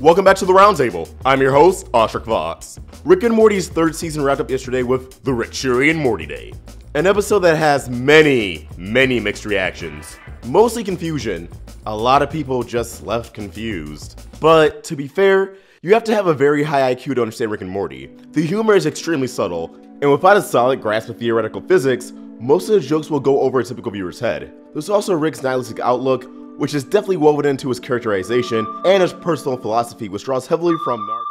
Welcome back to the Roundtable. I'm your host, Awestruck Vox. Rick and Morty's third season wrapped up yesterday with the Rickchurian Mortydate. An episode that has many, many mixed reactions. Mostly confusion. A lot of people just left confused. But to be fair, you have to have a very high IQ to understand Rick and Morty. The humor is extremely subtle, and without a solid grasp of theoretical physics, most of the jokes will go over a typical viewer's head. There's also Rick's nihilistic outlook, which is definitely woven into his characterization and his personal philosophy, which draws heavily from Naruto.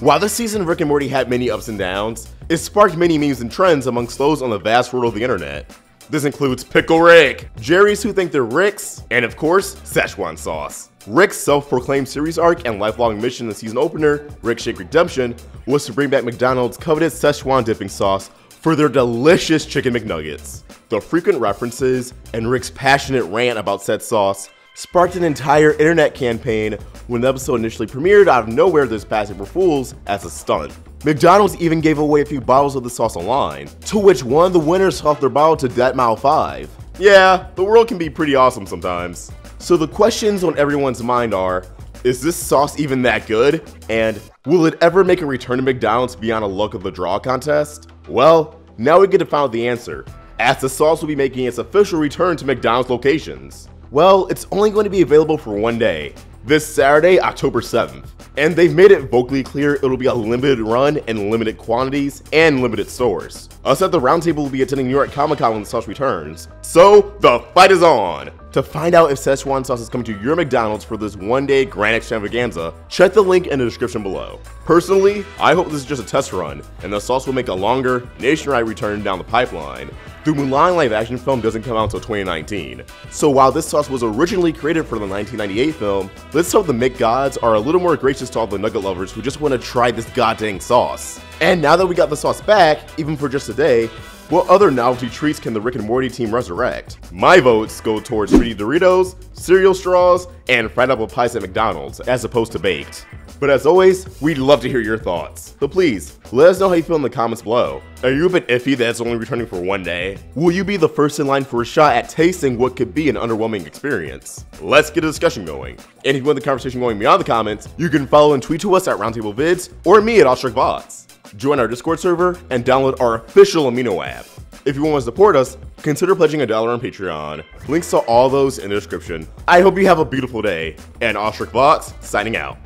While this season Rick and Morty had many ups and downs, it sparked many memes and trends amongst those on the vast world of the internet. This includes Pickle Rick, Jerry's who think they're Ricks, and of course, Szechuan sauce. Rick's self-proclaimed series arc and lifelong mission in the season opener, Rickshank Rickdemption, was to bring back McDonald's coveted Szechuan dipping sauce for their delicious chicken McNuggets. The frequent references and Rick's passionate rant about said sauce sparked an entire internet campaign when the episode initially premiered out of nowhere this past April Fools as a stunt. McDonald's even gave away a few bottles of the sauce online, to which one of the winners sold their bottle to Deadmau 5. Yeah, the world can be pretty awesome sometimes. So the questions on everyone's mind are, is this sauce even that good? And will it ever make a return to McDonald's beyond a luck of the draw contest? Well, now we get to find out the answer, as the sauce will be making its official return to McDonald's locations. Well, it's only going to be available for one day, this Saturday, October 7th. And they've made it vocally clear it'll be a limited run in limited quantities and limited stores. Us at the Roundtable will be attending New York Comic Con when the sauce returns. So, the fight is on! To find out if Szechuan sauce is coming to your McDonald's for this one day grand extravaganza, check the link in the description below. Personally, I hope this is just a test run, and the sauce will make a longer, nationwide return down the pipeline. The Mulan live action film doesn't come out until 2019. So while this sauce was originally created for the 1998 film, let's hope the McGods are a little more gracious to all the nugget lovers who just want to try this goddamn sauce. And now that we got the sauce back, even for just a day, what other novelty treats can the Rick and Morty team resurrect? My votes go towards fruity Doritos, cereal straws, and fried apple pies at McDonald's, as opposed to baked. But as always, we'd love to hear your thoughts. So please, let us know how you feel in the comments below. Are you a bit iffy that it's only returning for one day? Will you be the first in line for a shot at tasting what could be an underwhelming experience? Let's get a discussion going. And if you want the conversation going beyond the comments, you can follow and tweet to us at Roundtable Vids or me at Vox. Join our Discord server and download our official Amino app. If you want to support us, consider pledging a dollar on Patreon. Links to all those in the description. I hope you have a beautiful day, and Awestruck Vox signing out.